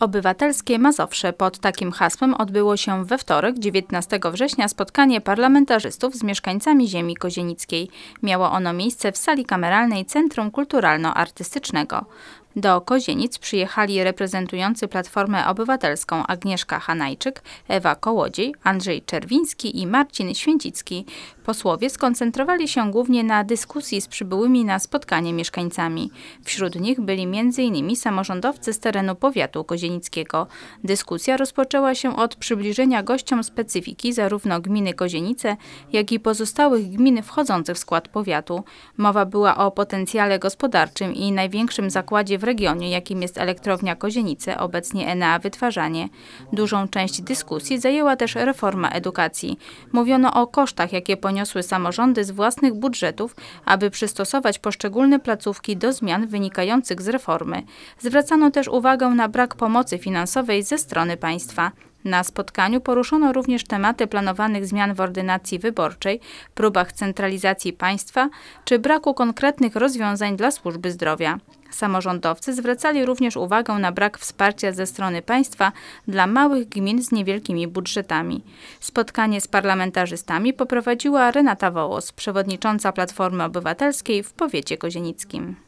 Obywatelskie Mazowsze pod takim hasłem odbyło się we wtorek, 19 września, spotkanie parlamentarzystów z mieszkańcami ziemi kozienickiej. Miało ono miejsce w sali kameralnej Centrum Kulturalno-Artystycznego. Do Kozienic przyjechali reprezentujący Platformę Obywatelską Agnieszka Hanajczyk, Ewa Kołodziej, Andrzej Czerwiński i Marcin Święcicki. Posłowie skoncentrowali się głównie na dyskusji z przybyłymi na spotkanie mieszkańcami. Wśród nich byli m.in. samorządowcy z terenu powiatu kozienickiego. Dyskusja rozpoczęła się od przybliżenia gościom specyfiki zarówno gminy Kozienice, jak i pozostałych gmin wchodzących w skład powiatu. Mowa była o potencjale gospodarczym i największym zakładzie w regionie, jakim jest elektrownia Kozienice, obecnie Enea Wytwarzanie. Dużą część dyskusji zajęła też reforma edukacji. Mówiono o kosztach, jakie poniosły samorządy z własnych budżetów, aby przystosować poszczególne placówki do zmian wynikających z reformy. Zwracano też uwagę na brak pomocy finansowej ze strony państwa. Na spotkaniu poruszono również tematy planowanych zmian w ordynacji wyborczej, próbach centralizacji państwa czy braku konkretnych rozwiązań dla służby zdrowia. Samorządowcy zwracali również uwagę na brak wsparcia ze strony państwa dla małych gmin z niewielkimi budżetami. Spotkanie z parlamentarzystami poprowadziła Renata Wołos, przewodnicząca Platformy Obywatelskiej w powiecie kozienickim.